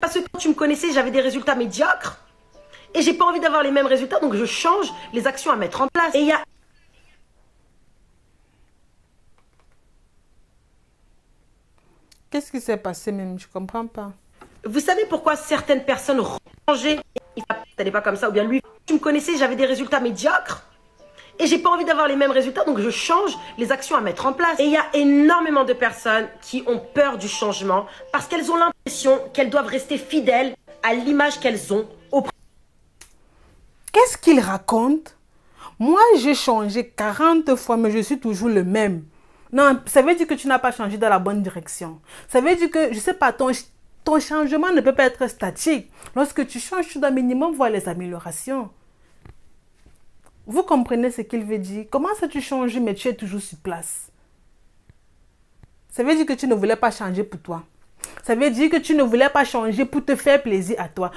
Parce que quand tu me connaissais, j'avais des résultats médiocres. Et j'ai pas envie d'avoir les mêmes résultats, donc je change les actions à mettre en place. Et il y a Qu'est-ce qui s'est passé même? Je comprends pas. Vous savez pourquoi certaines personnes rangeaient n'est pas comme ça, ou bien lui, tu me connaissais, j'avais des résultats médiocres. Et j'ai pas envie d'avoir les mêmes résultats, donc je change les actions à mettre en place. Et il y a énormément de personnes qui ont peur du changement parce qu'elles ont l'impression qu'elles doivent rester fidèles à l'image qu'elles ont Qu'est-ce qu'il raconte? Moi, j'ai changé 40 fois, mais je suis toujours le même. Non, ça veut dire que tu n'as pas changé dans la bonne direction. Ça veut dire que, je sais pas, ton, ton changement ne peut pas être statique. Lorsque tu changes, tu dois minimum voir les améliorations. Vous comprenez ce qu'il veut dire Comment ça tu changes, mais tu es toujours sur place? Ça veut dire que tu ne voulais pas changer pour toi. Ça veut dire que tu ne voulais pas changer pour te faire plaisir à toi.